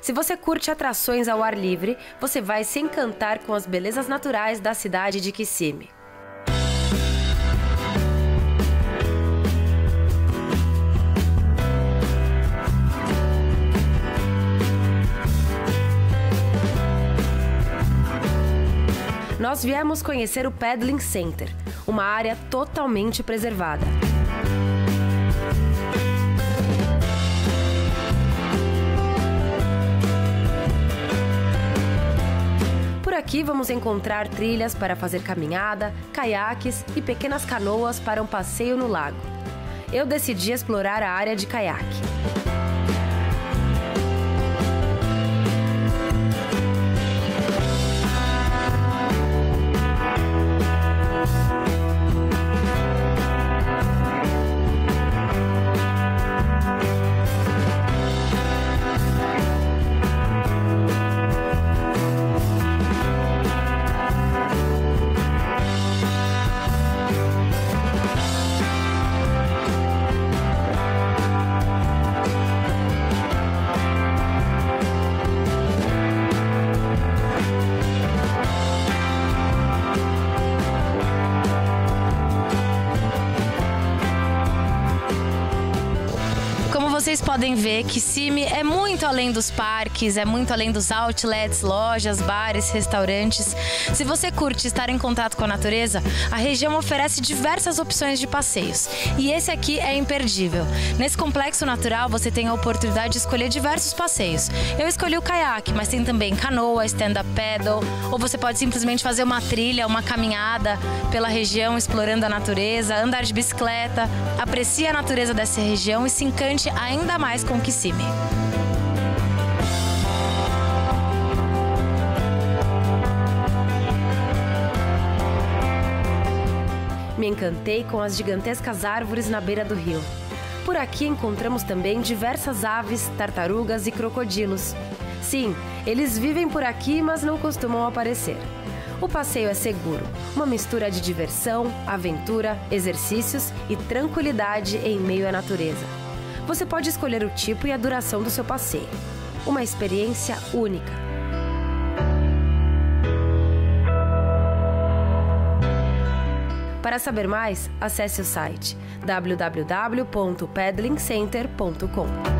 Se você curte atrações ao ar livre, você vai se encantar com as belezas naturais da cidade de Kissimmee. Nós viemos conhecer o Paddling Center, uma área totalmente preservada. Aqui vamos encontrar trilhas para fazer caminhada, caiaques e pequenas canoas para um passeio no lago. Eu decidi explorar a área de caiaque. Vocês podem ver que Simi é muito além dos parques, é muito além dos outlets, lojas, bares, restaurantes. Se você curte estar em contato com a natureza, a região oferece diversas opções de passeios. E esse aqui é imperdível. Nesse complexo natural, você tem a oportunidade de escolher diversos passeios. Eu escolhi o caiaque, mas tem também canoa, stand-up paddle, ou você pode simplesmente fazer uma trilha, uma caminhada pela região explorando a natureza, andar de bicicleta. Aprecie a natureza dessa região e se encante ainda ainda mais com Kissimmee. Me encantei com as gigantescas árvores na beira do rio. Por aqui encontramos também diversas aves, tartarugas e crocodilos. Sim, eles vivem por aqui, mas não costumam aparecer. O passeio é seguro, uma mistura de diversão, aventura, exercícios e tranquilidade em meio à natureza. Você pode escolher o tipo e a duração do seu passeio. Uma experiência única. Para saber mais, acesse o site www.pedlingcenter.com.